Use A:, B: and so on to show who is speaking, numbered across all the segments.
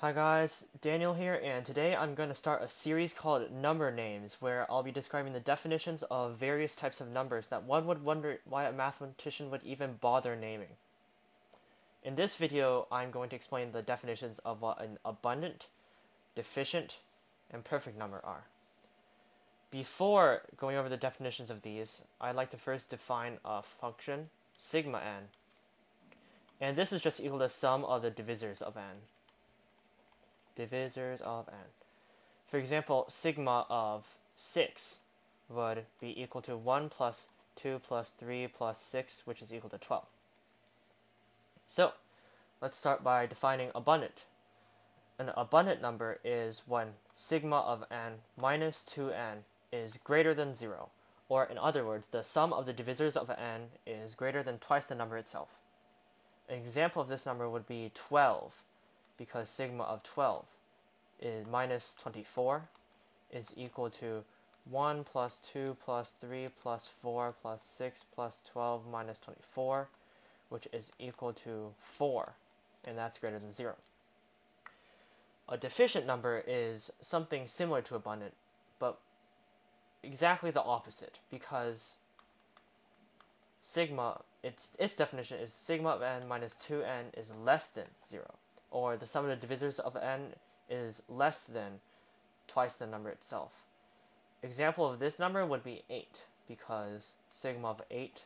A: Hi guys, Daniel here, and today I'm going to start a series called Number Names, where I'll be describing the definitions of various types of numbers that one would wonder why a mathematician would even bother naming. In this video, I'm going to explain the definitions of what an abundant, deficient, and perfect number are. Before going over the definitions of these, I'd like to first define a function, sigma n, and this is just equal to sum of the divisors of n divisors of n. For example, sigma of 6 would be equal to 1 plus 2 plus 3 plus 6, which is equal to 12. So, let's start by defining abundant. An abundant number is when sigma of n minus 2n is greater than 0, or in other words, the sum of the divisors of n is greater than twice the number itself. An example of this number would be 12, because sigma of 12 is minus 24 is equal to 1 plus 2 plus 3 plus 4 plus 6 plus 12 minus 24, which is equal to 4, and that's greater than 0. A deficient number is something similar to abundant, but exactly the opposite, because sigma, its, its definition is sigma of n minus 2n is less than 0 or the sum of the divisors of n is less than twice the number itself. Example of this number would be 8, because sigma of 8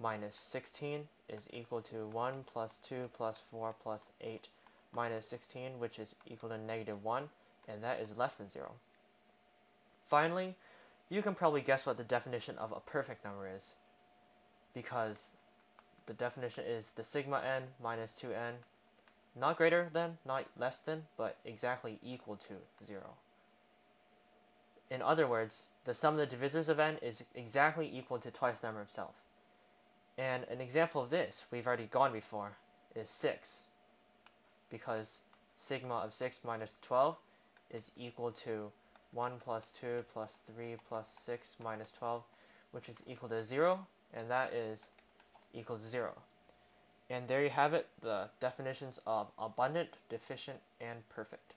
A: minus 16 is equal to 1 plus 2 plus 4 plus 8 minus 16, which is equal to negative 1, and that is less than 0. Finally, you can probably guess what the definition of a perfect number is, because the definition is the sigma n minus 2n not greater than, not less than, but exactly equal to 0. In other words, the sum of the divisors of n is exactly equal to twice the number itself. And an example of this, we've already gone before, is 6. Because sigma of 6 minus 12 is equal to 1 plus 2 plus 3 plus 6 minus 12, which is equal to 0, and that is equal to 0. And there you have it, the definitions of abundant, deficient, and perfect.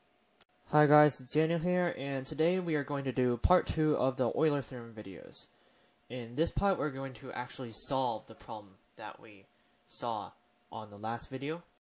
A: Hi guys, it's Daniel here, and today we are going to do part 2 of the Euler theorem videos. In this part, we're going to actually solve the problem that we saw on the last video.